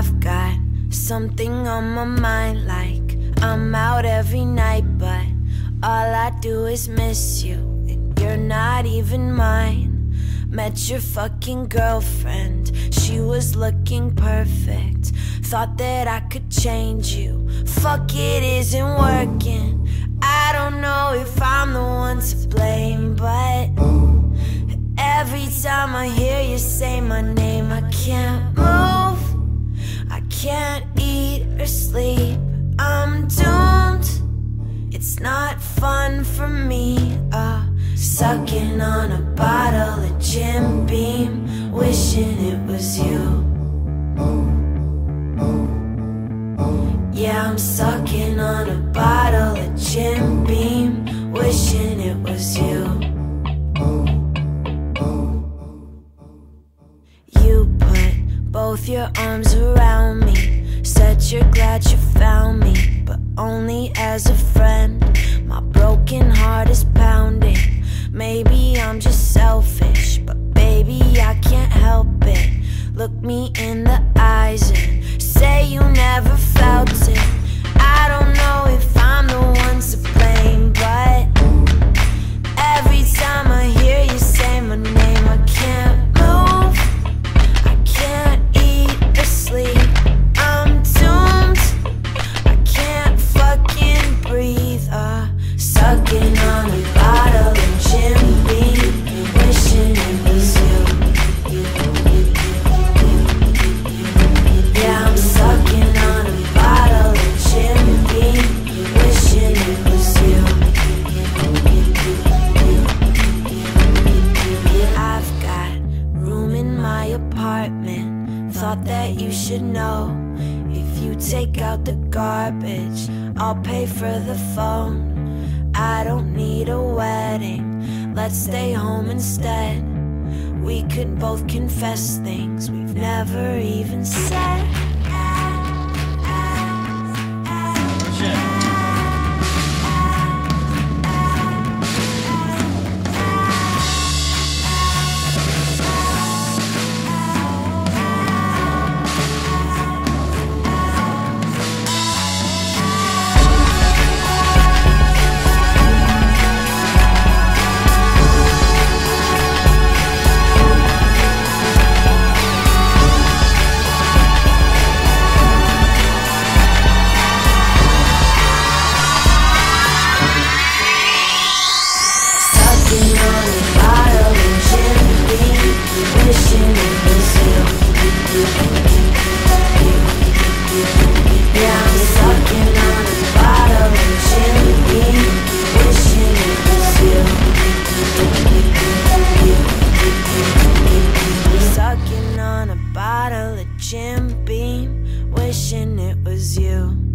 I've got something on my mind like I'm out every night, but all I do is miss you, and you're not even mine. Met your fucking girlfriend, she was looking perfect. Thought that I could change you. Fuck, it isn't working. I don't know if I'm the one to blame, but every time I hear you say my name, I can't move. Can't eat or sleep. I'm doomed. It's not fun for me. Uh, sucking on a bottle of Jim Beam, wishing it was you. Yeah, I'm sucking on a bottle of Jim Beam, wishing it was you. You put both your arms around me, said you're glad you found me, but only as a friend. My broken heart is pounding. Maybe I'm just selfish, apartment. Thought that you should know. If you take out the garbage, I'll pay for the phone. I don't need a wedding. Let's stay home instead. We could both confess things we've never even said. Jim Beam, wishing it was you.